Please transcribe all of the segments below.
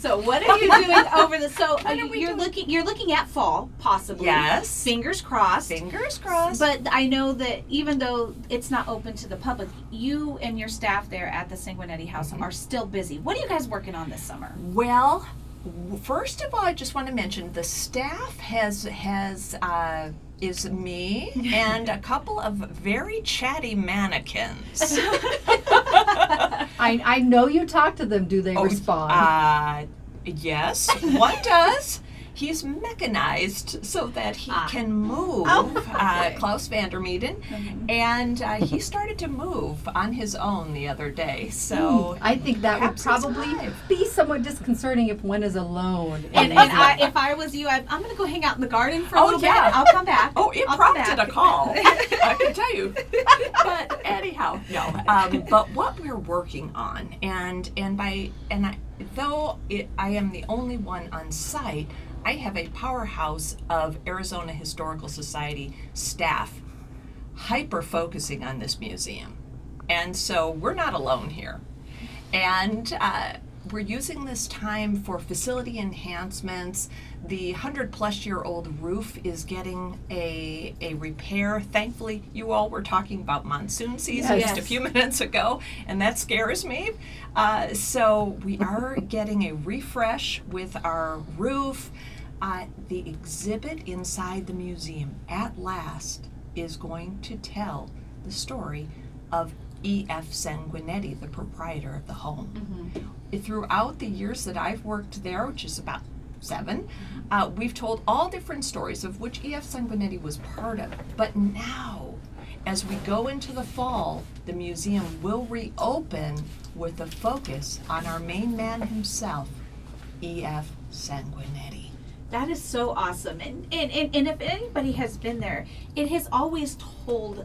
So what are you doing over the? So uh, you're doing? looking. You're looking at fall, possibly. Yes. Fingers crossed. Fingers crossed. But I know that even though it's not open to the public, you and your staff there at the Sanguinetti House Mm-hmm. are still busy. What are you guys working on this summer? Well, first of all, I just want to mention the staff has has uh, is me and a couple of very chatty mannequins. I, I know you talk to them. Do they Oh, respond? Uh, yes, one does. He's mechanized so that he Ah. can move. Oh, uh, okay. Klaus Vandermeeden, and uh, he started to move on his own the other day. So I think that would probably be somewhat disconcerting if one is alone. And, and I, if I was you, I, I'm going to go hang out in the garden for a Oh, little yeah. bit. I'll come back. Oh, it I'll prompted a call. I can tell you. But anyhow, no. Um, but what we're working on, and and by and I, though it, I am the only one on site, I have a powerhouse of Arizona Historical Society staff hyper focusing on this museum, and so we're not alone here, and. Uh, we're using this time for facility enhancements. The 100 plus year old roof is getting a, a repair. Thankfully, you all were talking about monsoon season Yes. just a few minutes ago, and that scares me. Uh, so, we are getting a refresh with our roof. Uh, the exhibit inside the museum at last is going to tell the story of E.F. Sanguinetti, the proprietor of the home. Throughout the years that I've worked there, which is about seven, uh, we've told all different stories of which E.F. Sanguinetti was part of. But now, as we go into the fall, the museum will reopen with a focus on our main man himself, E.F. Sanguinetti. That is so awesome. And, and, and, and if anybody has been there, it has always told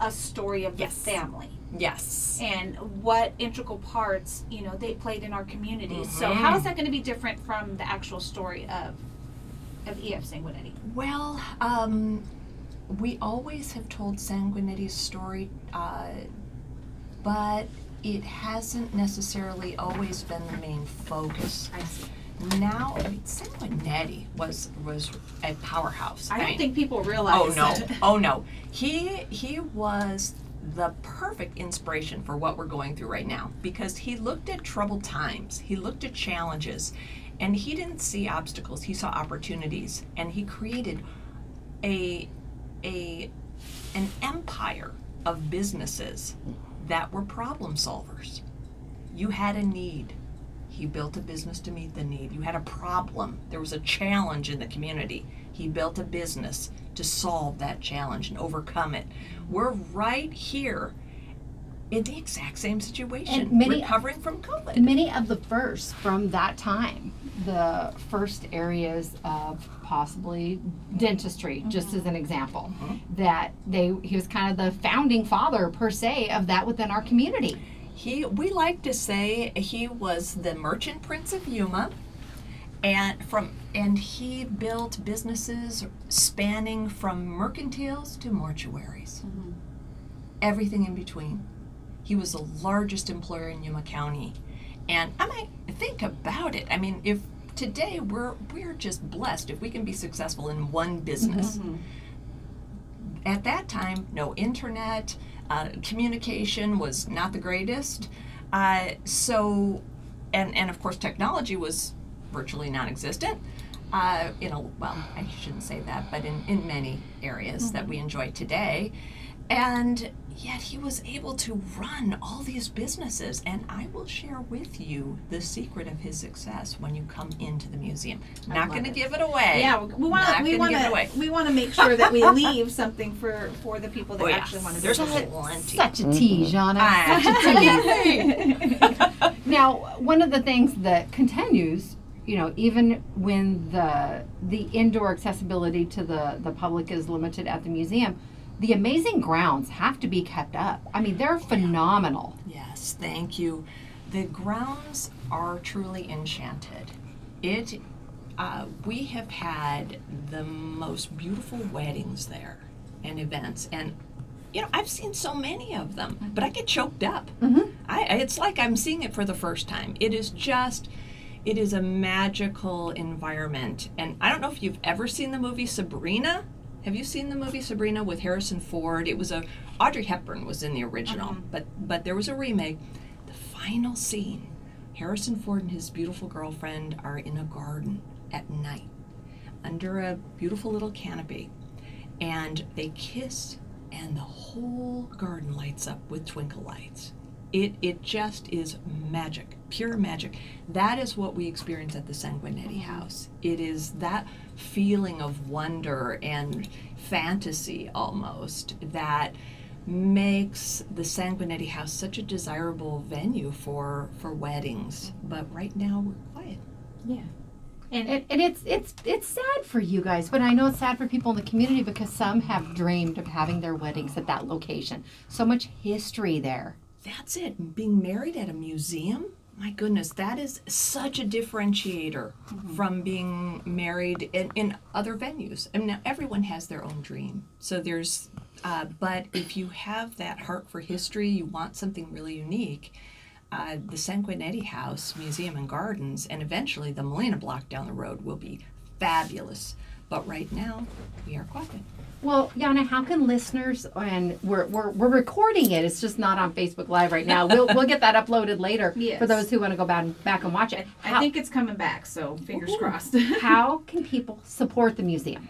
a story of the Yes. family Yes. and what integral parts, you know, they played in our community. So Mhm. how is that going to be different from the actual story of of E.F. Sanguinetti? Well, um, we always have told Sanguinetti's story, uh, but it hasn't necessarily always been the main focus. I see. Now, I mean, Sanguinetti was was a powerhouse. I don't mean, think people realize Oh no! that. Oh no! He he was the perfect inspiration for what we're going through right now because he looked at troubled times, he looked at challenges, and he didn't see obstacles. He saw opportunities, and he created a a an empire of businesses that were problem solvers. You had a need. He built a business to meet the need. You had a problem. There was a challenge in the community. He built a business to solve that challenge and overcome it. We're right here in the exact same situation, And many- recovering from COVID. Many of the first from that time, the first areas of possibly dentistry, mm-hmm. just as an example, mm-hmm. that they he was kind of the founding father per se of that within our community. He, we like to say he was the merchant prince of Yuma, and from and he built businesses spanning from mercantiles to mortuaries, mm-hmm. everything in between. He was the largest employer in Yuma County, and I might think about it. I mean, if today we're we're just blessed if we can be successful in one business. Mm-hmm. At that time, no internet, uh, communication was not the greatest. Uh, so, and and of course, technology was virtually non-existent. Uh, in a well, I shouldn't say that, but in in many areas that we enjoy today, and yet he was able to run all these businesses. And I will share with you the secret of his success when you come into the museum. Not going to give it away. Yeah, we want to we want give it away. to we want to make sure that we leave something for for the people that Oh, yeah. actually want to There's visit. plenty. Such a tease, Yana. Such a tease. Now, one of the things that continues, you know, even when the the indoor accessibility to the the public is limited at the museum, the amazing grounds have to be kept up. I mean, they're phenomenal. Yes, thank you. The grounds are truly enchanted. It, uh, we have had the most beautiful weddings there and events, and you know I've seen so many of them, but I get choked up. Mhm. I, I- it's like I'm seeing it for the first time. It is just, it is a magical environment. And I don't know if you've ever seen the movie Sabrina. Have you seen the movie Sabrina with Harrison Ford? It was a Audrey Hepburn was in the original, uh-huh. but but there was a remake. The final scene, Harrison Ford and his beautiful girlfriend are in a garden at night under a beautiful little canopy and they kiss and the whole garden lights up with twinkle lights it it just is magic pure magic that is what we experience at the sanguinetti house it is that feeling of wonder and fantasy almost that makes the sanguinetti house such a desirable venue for for weddings but right now we're quiet Yeah. And And, and it's it's it's sad for you guys, but I know it's sad for people in the community because some have dreamed of having their weddings at that location. So much history there. That's it. Being married at a museum, my goodness, that is such a differentiator from being married in, in other venues. I mean, now everyone has their own dream. So there's, uh, but if you have that heart for history, you want something really unique. Uh, the Sanguinetti House Museum and Gardens, and eventually the Molina Block down the road will be fabulous. But right now, we are quiet. Well, Yana, how can listeners and we're, we're, we're recording it. It's just not on Facebook Live right now. We'll we'll get that uploaded later Yes. for those who want to go back back and watch it. I think it's coming back, so fingers Ooh. crossed. how can people support the museum?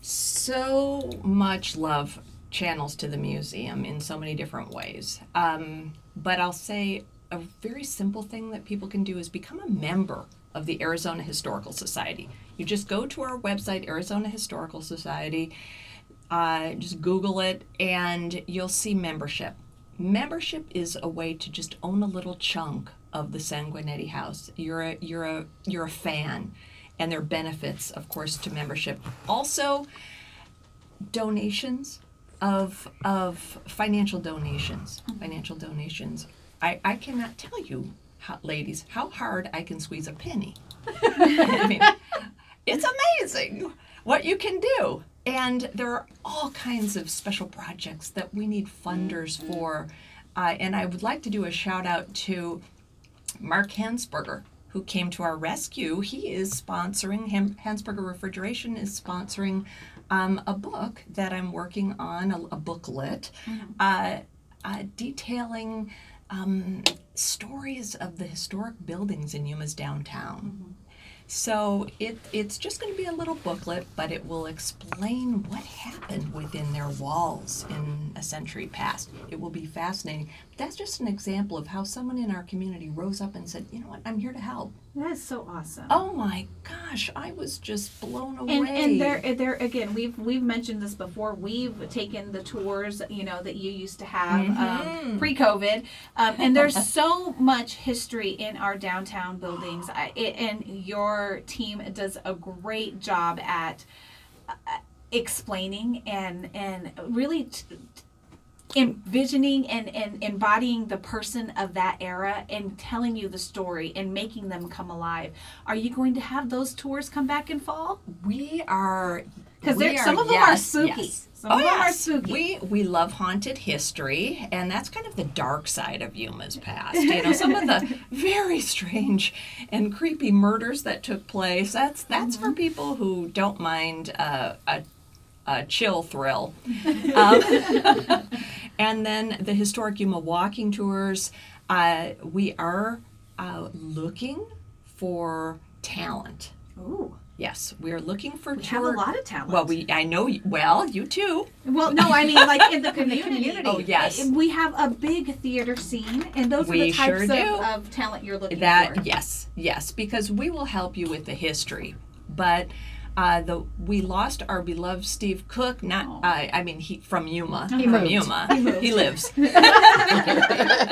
so much love channels to the museum in so many different ways. Um, but I'll say a very simple thing that people can do is become a member of the Arizona Historical Society. You just go to our website, Arizona Historical Society, uh, just Google it, and you'll see membership. Membership is a way to just own a little chunk of the Sanguinetti House. You're a you're a you're a fan, and there are benefits, of course, to membership. Also, donations of of financial donations financial donations i i cannot tell you how, ladies how hard i can squeeze a penny I mean, it's amazing what you can do and there are all kinds of special projects that we need funders for uh, and i would like to do a shout out to Mark Hansberger, who came to our rescue, he is sponsoring. Hansberger Refrigeration is sponsoring um, a book that I'm working on, a, a booklet, uh, uh, detailing um, stories of the historic buildings in Yuma's downtown. So it, it's just going to be a little booklet, but it will explain what happened within their walls in a century past. It will be fascinating. That's just an example of how someone in our community rose up and said, you know what, I'm here to help. that is so awesome. Oh my gosh, I was just blown away. and and there there again we've we've mentioned this before we've taken the tours you know that you used to have um, Mhm. pre-covid um, and there's so much history in our downtown buildings I, it, and your team does a great job at uh, explaining and and really t- envisioning and, and embodying the person of that era and telling you the story and making them come alive are you going to have those tours come back in fall we are because some of them are yes, spooky. yes. Some oh of them are yes, spooky. we we love haunted history, and that's kind of the dark side of Yuma's past. You know, some of the very strange and creepy murders that took place. That's that's for people who don't mind uh, a a chill thrill. Um, and then the historic Yuma walking tours. Uh, we are uh, looking for talent. Ooh, Yes, we are looking for we tour. have a lot of talent. Well, we I know well you too. Well, no, I mean like in the community. community. Oh, yes. Uh, We have a big theater scene, and those We are the types sure of, of talent you're looking That for. yes, yes, because we will help you with the history, but. Uh, the we lost our beloved Steve Cook. Not, Oh. uh, I mean, he from Yuma. He from moved. Yuma. He moved. lives.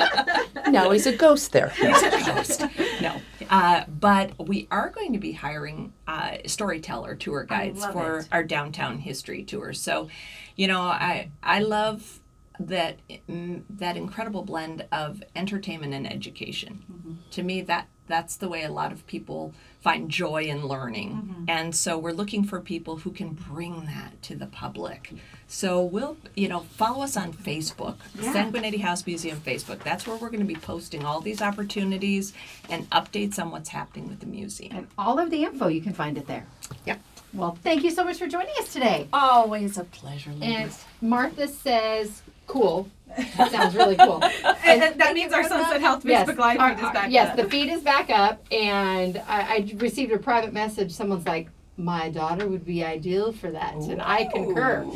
No, he's a ghost there. He's a ghost. No, uh, but we are going to be hiring uh, storyteller tour guides for it. our downtown history tours. So, you know, I I love that mm, that incredible blend of entertainment and education. Mm-hmm. To me, that That's the way a lot of people find joy in learning. Mm-hmm. And so we're looking for people who can bring that to the public. So we'll, you know, follow us on Facebook, Yeah. Sanguinetti House Museum Facebook. That's where we're going to be posting all these opportunities and updates on what's happening with the museum. And all of the info, you can find it there. Yep. Well, thank you so much for joining us today. Always a pleasure, And. Martha says, cool. That sounds really cool. And, and that means our Sunset Health Yes, Facebook Live our- feed is our- back yes, up. the feed is back up, and I, I received a private message. Someone's like, "My daughter would be ideal for that," and I concur.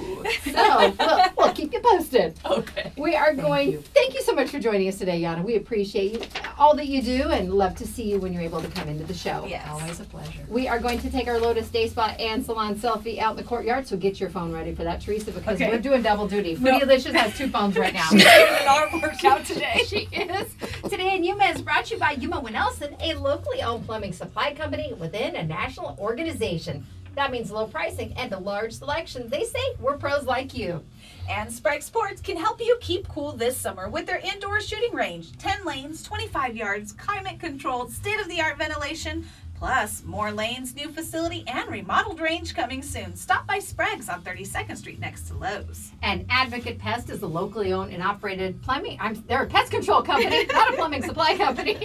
So we'll, we'll keep you posted. Okay. We are going. Thank you so much for joining us today, Yana. We appreciate you, all that you do, and love to see you when you're able to come into the show. Yes. Always a pleasure. We are going to take our Lotus Day Spa and Salon selfie out in the courtyard, so get your phone ready for that, Teresa, because Okay. we're doing double duty. No. Foodylicious has two phones right now. an arm workout today. she is. Today in Yuma is brought to you by Yuma Winnelson, a locally owned plumbing supply company within a national organization. That means low pricing and a large selection. They say we're pros like you. And Sprague Sports can help you keep cool this summer with their indoor shooting range. 10 lanes, 25 yards, climate controlled, state of the art ventilation, plus more lanes, new facility, and remodeled range coming soon. Stop by Sprague's on 32nd Street next to Lowe's. And Advocate Pest is a locally owned and operated plumbing. I'm they're a pest control company, not a plumbing supply company.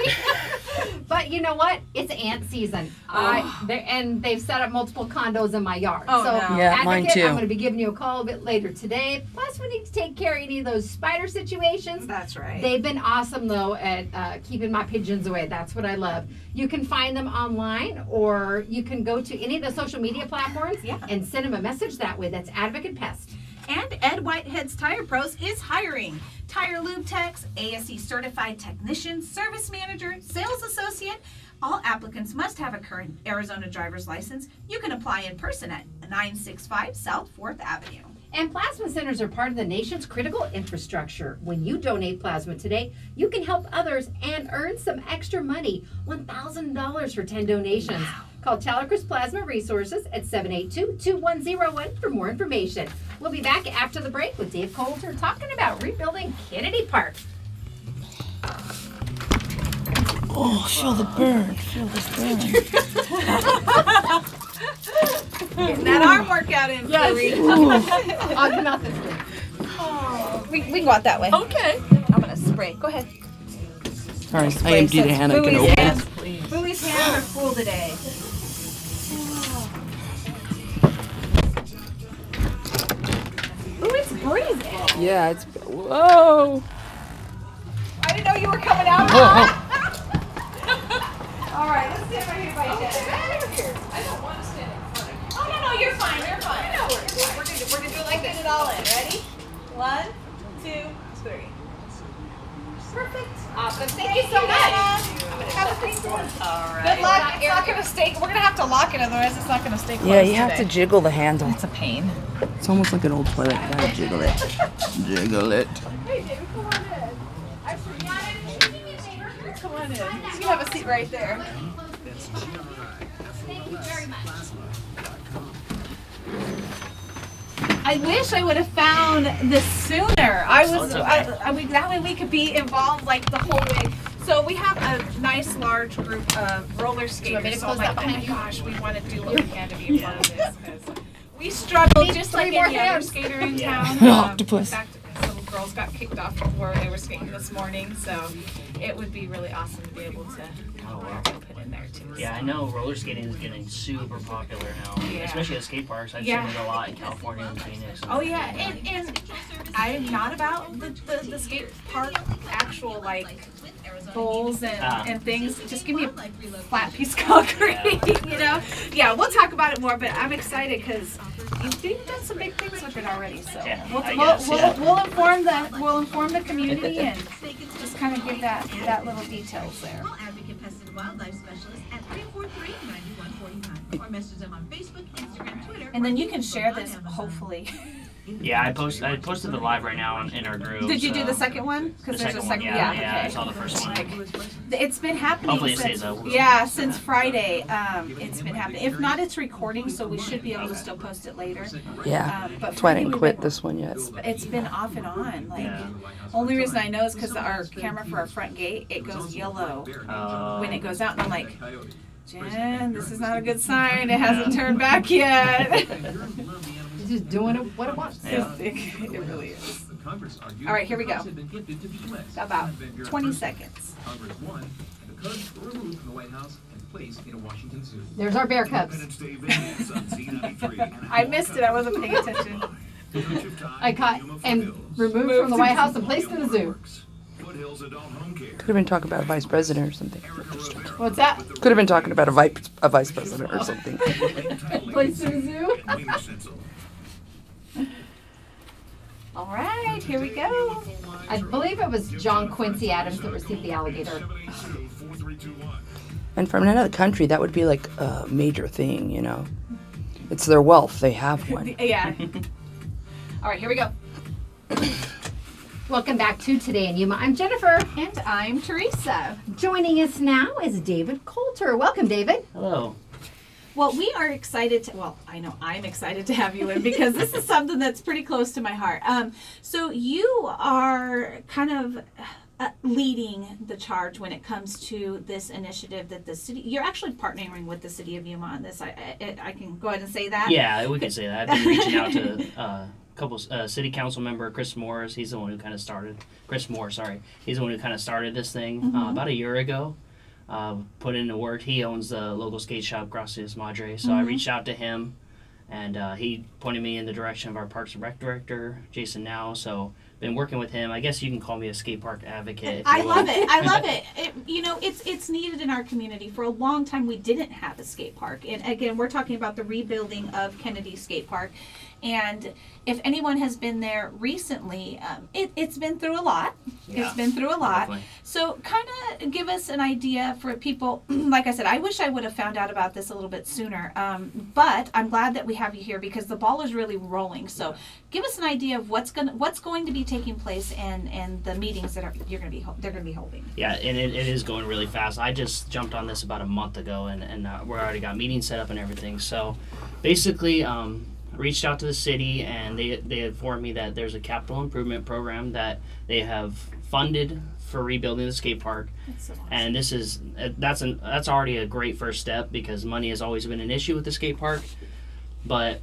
but you know what? It's ant season. I and they've set up multiple condos in my yard. Oh, so no. Yeah, Advocate, mine too. I'm going to be giving you a call a bit later today. Plus, we need to take care of any of those spider situations. That's right. They've been awesome though at uh, keeping my pigeons away. That's what I love. You can find them online, or you can go to any of the social media platforms Yeah. and send them a message that way. That's Advocate Pest. And Ed Whitehead's Tire Pros is hiring tire lube techs, ASE certified technician, service manager, sales associate. All applicants must have a current Arizona driver's license. You can apply in person at 965 South 4th Avenue. And plasma centers are part of the nation's critical infrastructure. When you donate plasma today, you can help others and earn some extra money $1,000 for 10 donations. Call Talecris Plasma Resources at 782 2101 for more information. We'll be back after the break with Dave Coulter talking about rebuilding Kennedy Park. Oh, feel the burn. Feel the burn. Getting that arm workout in, Flurry. On to nothing. We, we can go out that way. Okay. I'm going to spray. Go ahead. All right, I emptied a hand. I can Bowie's open it. hands, Bowie's hands are full today. Ooh, it's breathing. Yeah, it's. Whoa. I didn't know you were coming out. Oh. All right, let's stand right here by each other. Right over here. I don't want to stand in front of you. Oh, no, no, you're fine. You're fine. I know. We're, we're, we're going to we're gonna do it like this. it all in. Ready? One, two, three. Perfect. Awesome. Thank you so much. Have a great one. All Good right. luck. It's not going to stay. We're going to have to lock it, otherwise it's not going to stay closed Yeah, you have to jiggle the handle. It's a pain. It's almost like an old toilet. You gotta jiggle it. Jiggle it. Hey, David, come on in. I forgot. Come on in. You have a seat right there. Thank you very much. I wish I would have found this sooner. I was, I, I, we, that way we could be involved like the whole way. So we have a nice large group of roller skaters. So I'm like, oh my you? gosh, we want to do what we can to be a part of this. we struggled just like any other skater in Yeah. town. Um, Octopus. In fact, some girls got kicked off before they were skating this morning. So it would be really awesome to be able to Oh, wow. In there too. Yeah, I know roller skating is getting super popular now, Yeah. especially at skate parks. I've Yeah. seen it a lot in California and Phoenix. Oh yeah, and, and I'm not about the, the, the skate park actual like bowls and, Ah. and things. Just give me a flat piece of concrete, you know? Yeah, we'll talk about it more, but I'm excited because you've done some big things with it already. So Yeah, we'll, we'll, we'll, we'll inform the we'll inform the community and just kind of give that that little details there. Wildlife Specialist at 343-9145 or message them on Facebook, Instagram, Twitter. And then you can share this hopefully Yeah, I post I posted the live right now in, in our group. Did you do the second one? The Because there's second a one, second. yeah, yeah, yeah, I saw the first one. It's been happening Hopefully it since stays up. yeah since Friday. Um, it's been happening. If not, it's recording, so we should be able to still post it later. Yeah. Um, but That's why I didn't quit been- this one yet. It's been off and on. Like Yeah. only reason I know is because our camera for our front gate it goes yellow Uh, when it goes out, and I'm like, Jen, this is not a good sign. It hasn't turned back yet. It's just doing it what it wants. Yeah. it really is. All right, here we go. About 20 seconds. Congress won, and the Cubs were removed from the White House and placed in a Washington zoo. There's our bear cubs. Independence Day vigils on Z93 and I missed it. I wasn't paying attention. Coach of Time, I caught and Foothills. removed from the White House and placed in the zoo. Foothills Adult Home Care. Could have been talking about a vice president or something. What's that? Could have been talking about a vice a vice president or oh. something. Placed in the zoo. And Wiener Schnitzel. All right, here we go. I believe it was John Quincy Adams that received the alligator. And from another country, that would be like a major thing, you know. It's their wealth; they have one. Yeah. All right, here we go. Welcome back to Today in Yuma. I'm Jennifer. And I'm Teresa. Joining us now is David Coulter. Welcome, David. hello. Well, we are excited to, well, I know I'm excited to have you in because this is something that's pretty close to my heart. Um, so you are kind of uh, leading the charge when it comes to this initiative that the city, you're actually partnering with the city of Yuma on this. I, I, I can go ahead and say that. Yeah, we can say that. I've been reaching out to uh, a couple uh, city council member Chris Morris. He's the one who kind of started. Chris Moore, sorry. He's the one who kind of started this thing uh, about a year ago. Uh, put in the work. He owns the local skate shop Gracias Madre. So I reached out to him, and uh, he pointed me in the direction of our Parks and Rec director, Jason Now. So been working with him. I guess you can call me a skate park advocate. I love it. I love it. it. You know, it's it's needed in our community. For a long time, we didn't have a skate park, and again, we're talking about the rebuilding of Kennedy Skate Park. And if anyone has been there recently, um, it, it's been through a lot. Yeah, it's been through a lot. definitely. So, kind of give us an idea for people. like I said, I wish I would have found out about this a little bit sooner. Um, but I'm glad that we have you here because the ball is really rolling. So, give us an idea of what's going to what's going to be taking place and and the meetings that are you're going to be they're going to be holding. Yeah, and it, it is going really fast. I just jumped on this about a month ago, and, and uh, we already got meetings set up and everything. So basically, um, reached out to the city, and they, they informed me that there's a capital improvement program that they have funded for rebuilding the skate park. So awesome. And this is uh, that's an that's already a great first step because money has always been an issue with the skate park. But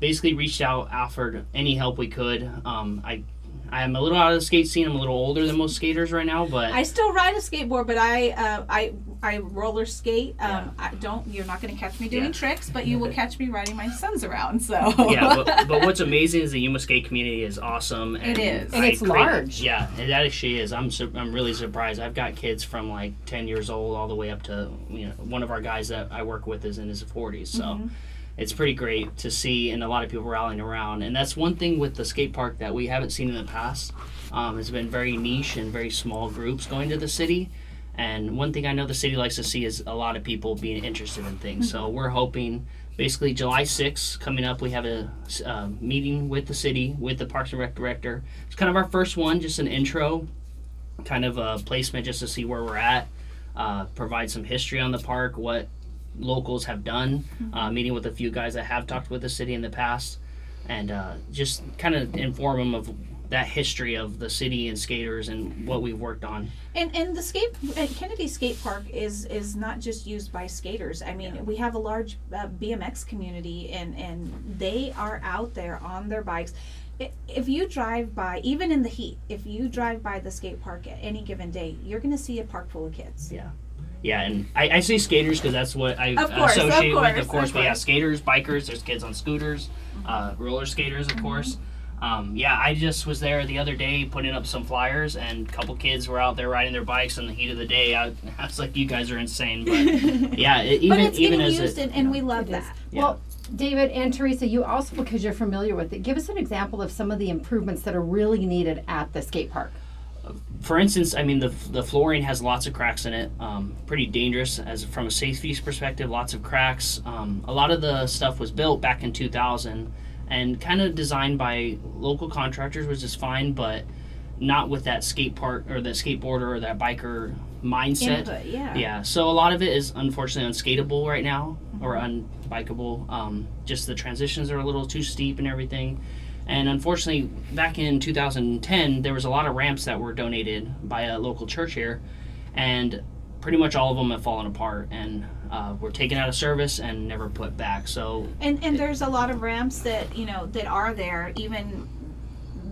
basically, reached out, offered any help we could. Um, I I'm a little out of the skate scene. I'm a little older than most skaters right now, but I still ride a skateboard, but I uh, I I roller skate. Um, Yeah. I don't. You're not going to catch me doing Yeah. tricks, but you will catch me riding my sons around. So yeah, but, but what's amazing is the Yuma skate community is awesome. And It is. And I it's create- large. Yeah, that actually is. I'm su- I'm really surprised. I've got kids from like 10 years old all the way up to you know one of our guys that I work with is in his 40s. So. Mm-hmm. It's pretty great to see, and a lot of people rallying around. And that's one thing with the skate park that we haven't seen in the past. Um, it's been very niche and very small groups going to the city. And one thing I know the city likes to see is a lot of people being interested in things. So we're hoping basically July 6th coming up, we have a uh, meeting with the city, with the Parks and Rec director. It's kind of our first one, just an intro, kind of a placement just to see where we're at, uh, provide some history on the park, what locals have done, uh, meeting with a few guys that have talked with the city in the past, and uh, just kind of inform them of that history of the city and skaters and what we've worked on. And and the skate Kennedy Skate Park is is not just used by skaters. I mean, we have a large uh, BMX community, and and they are out there on their bikes. If you drive by, even in the heat, if you drive by the skate park at any given day, you're going to see a park full of kids. Yeah. Yeah, and I, I say skaters because that's what I Of course, of associate with. Of course, of but yeah, skaters, bikers. There's kids on scooters, uh, roller skaters, of course. Um, yeah, I just was there the other day putting up some flyers, and a couple kids were out there riding their bikes in the heat of the day. I, I was like, "You guys are insane!" But yeah, it, even but it's even getting as used, a, and, and we love It is. that. Yeah. Well, David and Teresa, you also, because you're familiar with it, give us an example of some of the improvements that are really needed at the skate park. For instance, I mean the the flooring has lots of cracks in it. Um, pretty dangerous as from a safety perspective. Lots of cracks. Um, a lot of the stuff was built back in 2000, and kind of designed by local contractors, which is fine, but not with that skate park or that skateboarder or that biker mindset. Input, yeah. Yeah, so a lot of it is unfortunately unskateable right now or unbikeable. Um, just the transitions are a little too steep and everything. And unfortunately, back in 2010, there was a lot of ramps that were donated by a local church here, and pretty much all of them have fallen apart and uh, were taken out of service and never put back. So And and there's a lot of ramps that you know that are there, even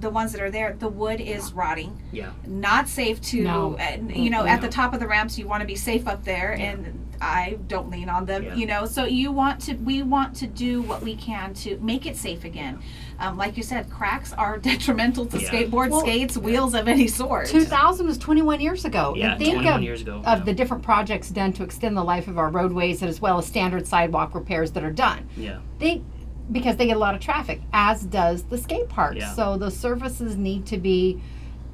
the ones that are there. The wood is rotting. yeah, Not safe to. No. And, you know, at the top of the ramps, you want to be safe up there, and I don't lean on them. Yeah. You know, so you want to. We want to do what we can to make it safe again. Um, like you said, cracks are detrimental to Yeah. skateboard, Well- skates, wheels of any sort. 2000 was 21 years ago. yeah, and think 21 of, years ago. of yeah. the different projects done to extend the life of our roadways as well as standard sidewalk repairs that are done. yeah, They because they get a lot of traffic, as does the skate park. Yeah. So those surfaces need to be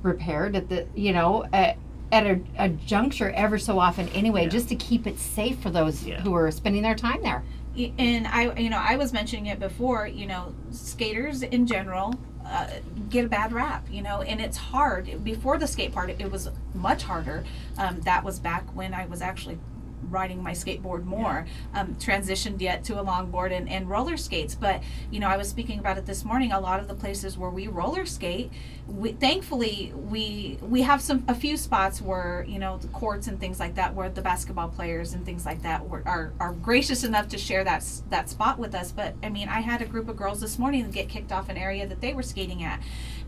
repaired at the you know at, at a, a juncture ever so often anyway, Yeah. just to keep it safe for those Yeah. who are spending their time there. And I, you know, I was mentioning it before. You know, skaters in general uh, get a bad rap. You know, and it's hard. Before the skate park, it was much harder. Um, that was back when I was actually riding my skateboard more um, transitioned yet to a longboard and, and roller skates. But you know i was speaking about it this morning a lot of the places where we roller skate we, thankfully we we have some a few spots where you know the courts and things like that where the basketball players and things like that were, are, are gracious enough to share that that spot with us. But i mean i had a group of girls this morning get kicked off an area that they were skating at.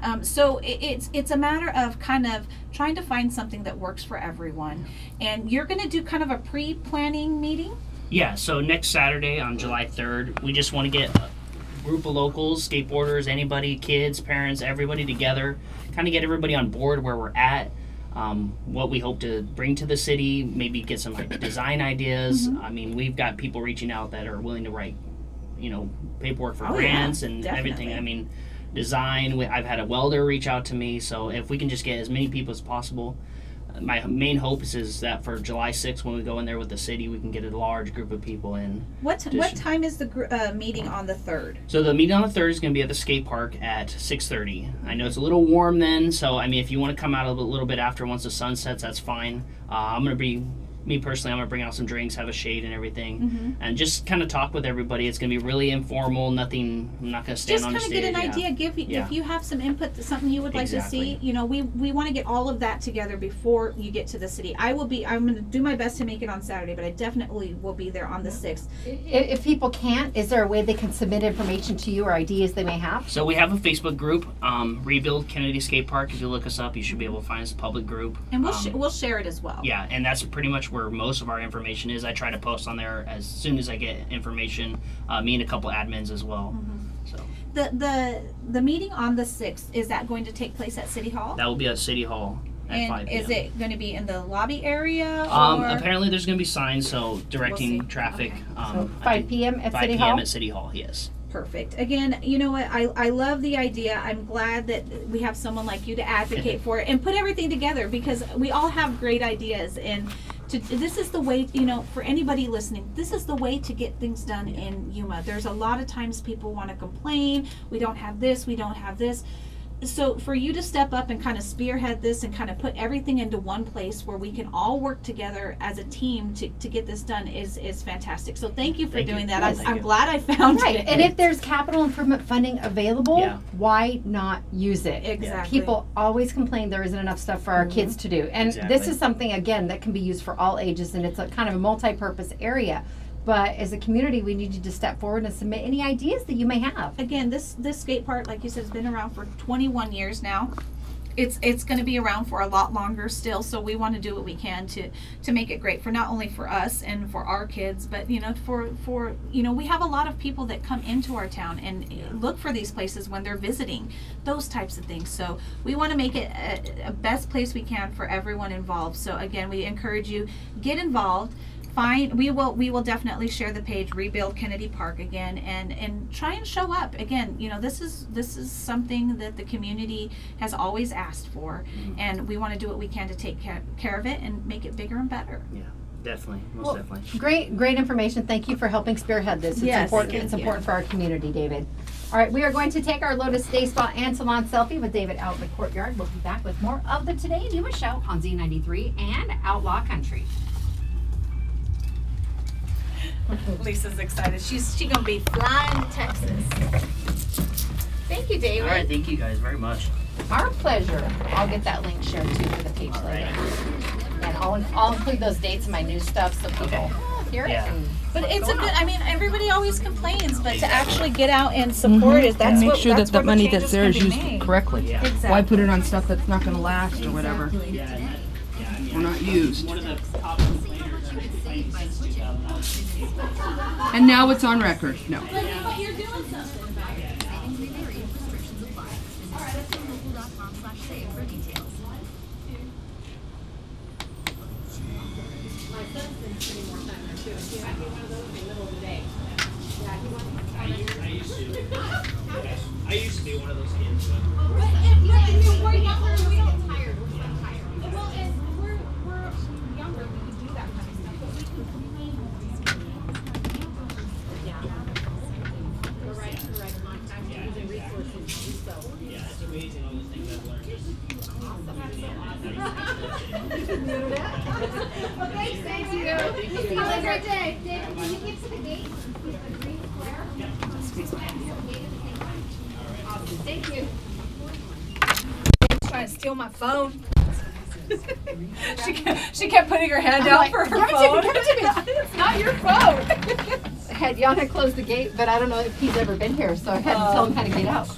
Um, so it, it's it's a matter of kind of trying to find something that works for everyone and you're going to do kind of a pre-planning meeting Yeah, so next Saturday on July 3rd, we just want to get a group of locals, skateboarders, anybody, kids, parents, everybody together, kind of get everybody on board where we're at, um, what we hope to bring to the city, maybe get some like, design ideas. I mean, we've got people reaching out that are willing to write, you know, paperwork for Oh, yeah, grants and everything. I mean, design. I've had a welder reach out to me, so if we can just get as many people as possible my main hope is, is that for July 6th, when we go in there with the city, we can get a large group of people in. What t- what time is the gr- uh, meeting on the third? So the meeting on the third is going to be at the skate park at 6:30. I know it's a little warm then, so I mean, if you want to come out a little, little bit after once the sun sets, that's fine. Uh, I'm going to be me personally. I'm going to bring out some drinks, have a shade and everything, Mm-hmm. and just kind of talk with everybody. It's going to be really informal. Nothing. I'm not going to stand Just on Just kind of get an yeah. idea. Give Yeah. if you have some input, to something you would like to see. You know, we we want to get all of that together before you get to the city. I will be. I'm going to do my best to make it on Saturday, but I definitely will be there on the sixth. If, if people can't, is there a way they can submit information to you or ideas they may have? So we have a Facebook group, um, Rebuild Kennedy Skate Park. If you look us up, you should be able to find us a public group. And we'll Um, sh- we'll share it as well. Yeah, and that's pretty much where most of our information is. I try to post on there as soon as I get information. Uh, me and a couple admins as well. Mm-hmm. So The the the meeting on the sixth is that going to take place at City Hall? that will be at City Hall at and is it going to be in the lobby area? Um, apparently there's going to be signs so directing see. traffic. Okay. Um, So 5 p.m. at 5 City p.m. Hall? at City Hall. Yes. Perfect. Again, you know what? I, I love the idea. I'm glad that we have someone like you to advocate for it and put everything together because we all have great ideas. And to, this is the way, you know, for anybody listening, this is the way to get things done in Yuma. There's a lot of times people want to complain. We don't have this, we don't have this. So for you to step up and kind of spearhead this and kind of put everything into one place where we can all work together as a team to, to get this done is, is fantastic. So thank you for Thank you. doing that. Yes, I'm, I'm glad I found Right, it. and if there's capital improvement funding available, Yeah. why not use it? Exactly. People always complain there isn't enough stuff for our mm-hmm. kids to do. And this is something, again, that can be used for all ages and it's a kind of a multi purpose area. But as a community, we need you to step forward and submit any ideas that you may have. again, this this skate park, like you said, has been around for 21 years now. It's it's going to be around for a lot longer still. So we want to do what we can to to make it great for not only for us and for our kids, but you know for for you know we have a lot of people that come into our town and look for these places when they're visiting, those types of things. So we want to make it a, a best place we can for everyone involved. So again, we encourage you get involved find we will we will definitely share the page rebuild kennedy park again and and try and show up again you know this is this is something that the community has always asked for mm-hmm. and we want to do what we can to take care, care of it and make it bigger and better Yeah. Definitely. Most Well, definitely. Great, great information. Thank you for helping spearhead this. It's Yes, important. thank It's you. important for our community, David. All right, we are going to take our Lotus Day Spa and Salon selfie with David out in the courtyard. We'll be back with more of the Today in Yuma show on Z93 and Outlaw Country. Lisa's excited. She's she gonna be flying to Texas. Thank you, David. All right, thank you guys very much. Our pleasure. I'll get that link shared too for the page All later. right. And I'll, I'll include those dates in my new stuff so people Okay. hear it. Yeah. And But it's a good. I mean, everybody always complains, but to actually get out and support it, mhm. that's and make what sure that's that the money changes that's there is used made. correctly. Yeah. Exactly. Why put it on stuff that's not going to last or whatever? Yeah, and that, yeah, I mean, Or not used. And now it's on record. No. I used, to. Be one of those kids. But yeah, it's amazing all the things I've learned. Just trying to steal my phone. she kept, she kept putting her hand out for her "Give it to phone. me, it to me." it's not your phone. had Yana closed the gate, but I don't know if he's ever been here, so I had to tell him how to get out.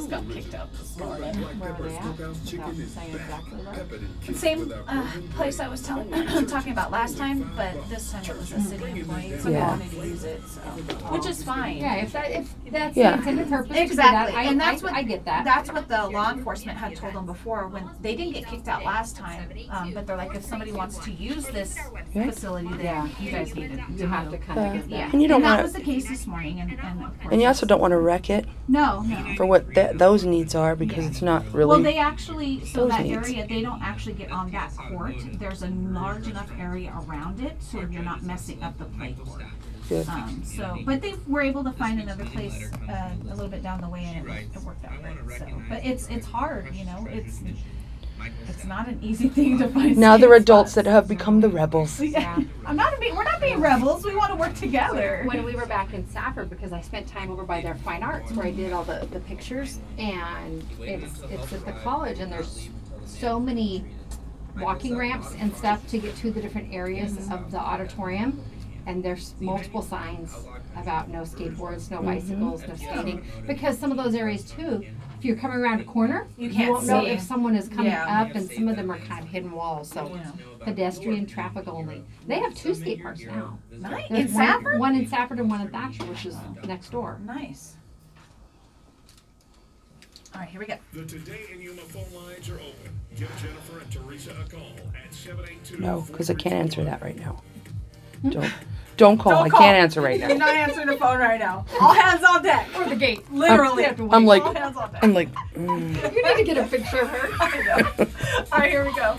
Smokehouse Chicken Without is saying back. exactly that. Peppered and kicked Same with our uh, golden place I was telling, talking about last time, but this time it was a city employee, so they Yeah. wanted to use it, so which is fine. Yeah, if that if that's Yeah. the intended purpose to do Exactly, that, I, and that's I, what I get that. That's what the law enforcement had told them before when they didn't get kicked out last time. Um, but they're like, if somebody wants to use this Yeah. facility, then Yeah. you guys need to. you have to kind of Yeah. get that. And you don't that wanna- was the case this morning, and, and of course. And you also don't want to wreck it No, no. for what th- those needs are because it's not really. Well, they actually, so that needs. area, they don't actually get on that court. There's a large enough area around it, so you're not messing up the play court. Good. Um, so, but they were able to find another place, uh, a little bit down the way and it, it worked out right. so. But it's, it's hard, you know, it's, it's not an easy thing to find. now they're adults spots. that have become the rebels. Yeah. I'm not being, we're not being rebels, we wanna work together. When we were back in Safford, because I spent time over by their fine arts where I did all the, the pictures, and it's it's at the college, and there's so many walking ramps and stuff to get to the different areas of the auditorium, and there's multiple signs about no skateboards, no mm-hmm. bicycles, no skating, because some of those areas too. If you're coming around a corner, You you, can't won't know see. if someone is coming Yeah. up, and some of them are kind of hidden walls. So Yeah. pedestrian traffic only. They have two skate parks now. Nice, There's in one, Safford? one in Safford and one in Thatcher, which is next door. Nice. Alright, here we go. The Today in Yuma phone lines are open. Give Jennifer and Teresa a call at 782 No, because I can't answer that right now. Don't. Don't call. Don't I call. can't answer right You're now. not answering the phone right now. All hands on deck. Or the gate. Literally. I'm like, All hands on deck. I'm like, mm. You need to get a picture of her. I know. All right, here we go.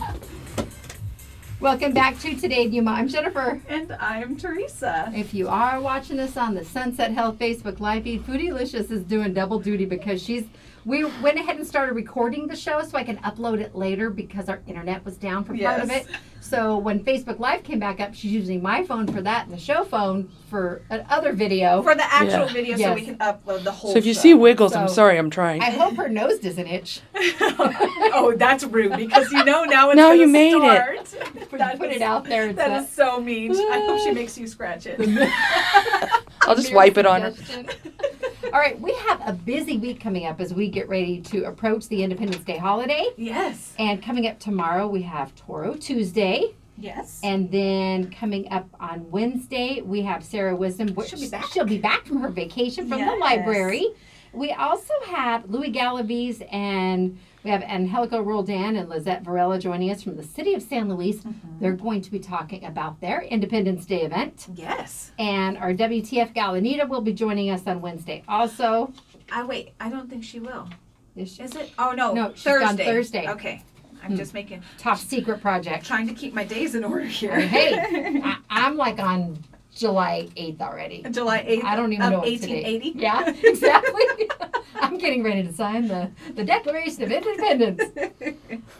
Welcome back to Today in Yuma. I'm Jennifer. And I'm Teresa. If you are watching us on the Sunset Health Facebook live feed, Foodylicious is doing double duty because she's. We went ahead and started recording the show so I can upload it later because our internet was down for part of Yes. it. So when Facebook Live came back up, she's using my phone for that and the show phone for another video. For the actual Yeah. video, so we can upload the whole. So if you show. see wiggles, I'm sorry. I'm trying. I hope her nose doesn't itch. oh, that's rude because you know now it's Now gonna you made it. start. Put, That put is- it out there. It's That a- is so mean. I hope she makes you scratch it. I'll just wipe it on her. All right, we have a busy week coming up as we get ready to approach the Independence Day holiday. yes. And coming up tomorrow, we have Toro Tuesday. Yes. And then coming up on Wednesday, we have Sarah Wisdom. She'll be back. She'll be back from her vacation from the Yes. library. We also have Louis Galaviz and we have Angelica Roldan and Lizette Varela joining us from the city of San Luis. Mm-hmm. They're going to be talking about their Independence Day event. yes. And our WTF gal Anita will be joining us on Wednesday. Also, I wait. I don't think she will. is she- Is it? Oh no. No, Thursday. Thursday. Okay. I'm just making Top secret project. trying to keep my days in order here. Hey, I, I'm like on July 8th already. July 8th I don't even know what today. 1880. Yeah, exactly. I'm getting ready to sign the, the Declaration of Independence.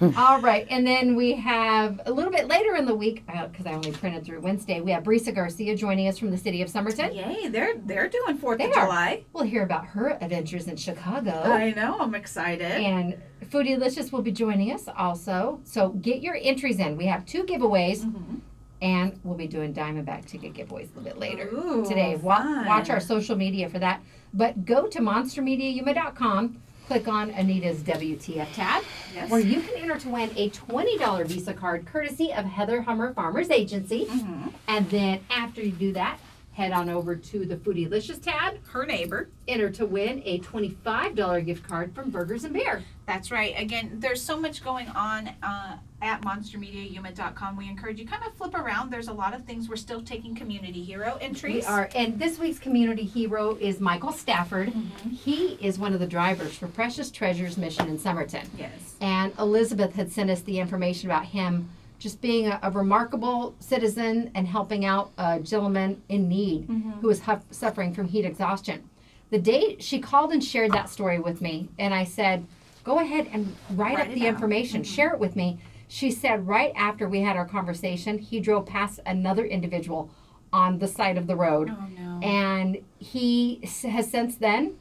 All right, and then we have a little bit later in the week, because I only printed through Wednesday, we have Brisa Garcia joining us from the city of Somerton. Yay, they're they're doing 4th They of are. July. We'll hear about her adventures in Chicago. I know, I'm excited. And Foodylicious will be joining us also. So get your entries in. We have two giveaways, Mhm. And we'll be doing Diamondback ticket giveaways a little bit later Ooh, today. Wa- watch our social media for that. But go to monstermediayuma.com, click on Anita's WTF tab, Yes. where you can enter to win a $20 Visa card courtesy of Heather Hummer Farmers Agency. Mhm. And then after you do that, head on over to the Foodylicious tab, Her neighbor. enter to win a $25 gift card from Burgers and Beer. That's right. Again, there's so much going on uh, at monstermediayuma.com. We encourage you kind of flip around. There's a lot of things. We're still taking community hero entries. We are, and this week's community hero is Michael Stafford. Mm-hmm. He is one of the drivers for Precious Treasures Mission in Somerton. Yes. And Elizabeth had sent us the information about him just being a, a remarkable citizen and helping out a gentleman in need mm-hmm. who was huff, suffering from heat exhaustion. The day she called and shared that story with me, and I said, Go ahead and write, Write up the information, mm-hmm. share it with me. She said, right after we had our conversation, he drove past another individual on the side of the road Oh no. and he has since then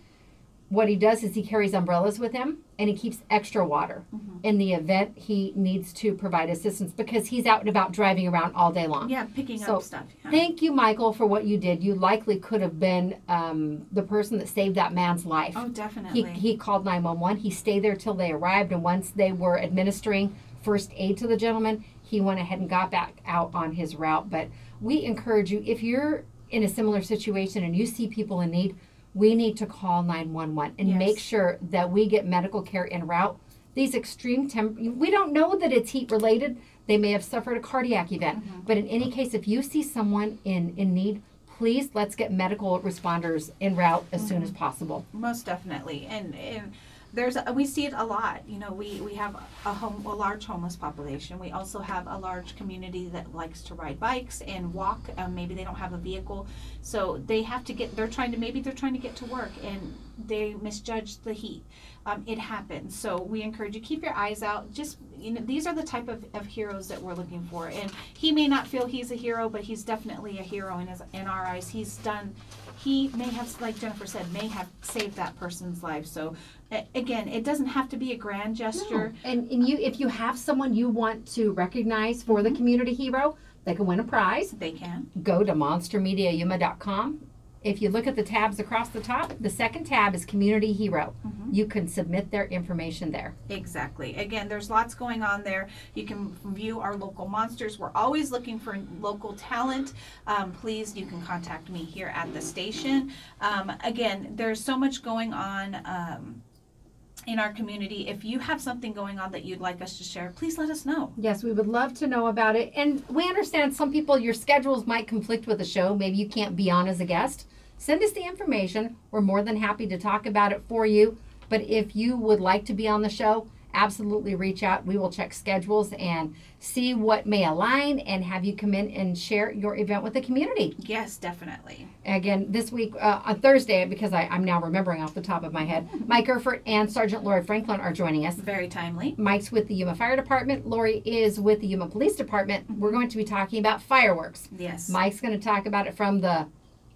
what he does is he carries umbrellas with him and he keeps extra water Mm-hmm. in the event he needs to provide assistance because he's out and about driving around all day long yeah, picking So, up stuff. Yeah. thank you michael for what you did you likely could have been um, the person that saved that man's life oh, he, definitely. he called 911 he stayed there till they arrived and once they were administering first aid to the gentleman he went ahead and got back out on his route but we encourage you if you're in a similar situation and you see people in need we need to call 911 and Yes. make sure that we get medical care en route these extreme temp we don't know that it's heat related they may have suffered a cardiac event Mm-hmm. but in any case if you see someone in in need please let's get medical responders en route as soon Mm-hmm. as possible Most definitely, and and there's a, we see it a lot. You know, we we have a home a large homeless population. We also have a large community that likes to ride bikes and walk. Um, maybe they don't have a vehicle, so they have to get. They're trying to maybe they're trying to get to work and they misjudge the heat. Um, it happens. So we encourage you keep your eyes out. Just you know, these are the type of, of heroes that we're looking for. And he may not feel he's a hero, but he's definitely a hero in his in our eyes. He's done he may have, like Jennifer said, may have saved that person's life. So, again, it doesn't have to be a grand gesture. And, and you, if you have someone you want to recognize for the community hero, they can win a prize. They can. Go to monstermediayuma.com. If you look at the tabs across the top, the second tab is community hero. You can submit their information there. Exactly. Again, there's lots going on there. You can view our local monsters. We're always looking for local talent. Um, please, you can contact me here at the station. Um, again, there's so much going on. Um, in our community, if you have something going on that you'd like us to share, please let us know. Yes, we would love to know about it. And we understand some people, your schedules might conflict with the show. Maybe you can't be on as a guest. Send us the information. We're more than happy to talk about it for you. But if you would like to be on the show, absolutely reach out. We will check schedules and see what may align and have you come in and share your event with the community. Yes, definitely. Again, this week uh, on Thursday, because I, I'm now remembering off the top of my head, Mike Erfurt and Sergeant Lori Franklin are joining us. Very timely. Mike's with the Yuma Fire Department. Lori is with the Yuma Police Department. We're going to be talking about fireworks. Yes. Mike's going to talk about it from the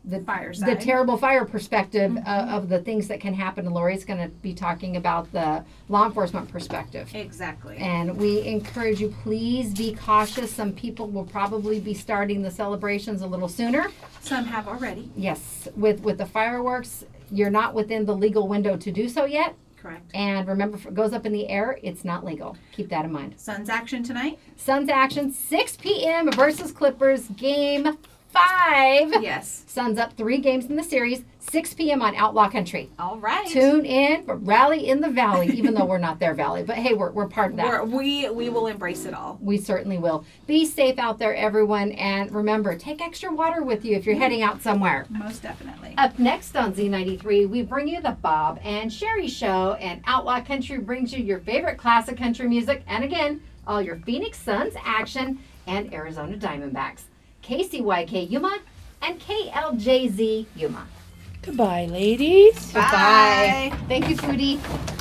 the, Fire side. Mm-hmm. terrible fire perspective uh, of the things that can happen. And Lori's going to be talking about the law enforcement perspective. Exactly. And we encourage you, please be cautious. Some people will probably be starting the celebrations a little sooner. Some have already. Yes, with with the fireworks, you're not within the legal window to do so yet. Correct. And remember, if it goes up in the air, it's not legal. Keep that in mind. Suns action tonight. Suns action, 6 p.m. versus Clippers, game five. Yes. Suns up three games in the series, 6 p.m. on Outlaw Country. All right. Tune in, but rally in the valley, even though we're not their valley. But hey, we're, we're part of that. We're, we we will embrace it all. we certainly will. Be safe out there, everyone. And remember, take extra water with you if you're mm. heading out somewhere. Most definitely. Up next on Z93, we bring you the Bob and Sheri Show, and Outlaw Country brings you your favorite classic country music, and again, all your Phoenix Suns action and Arizona Diamondbacks. KCYK Yuma and KLJZ Yuma. Goodbye, ladies. Goodbye. Thank you, Foodie.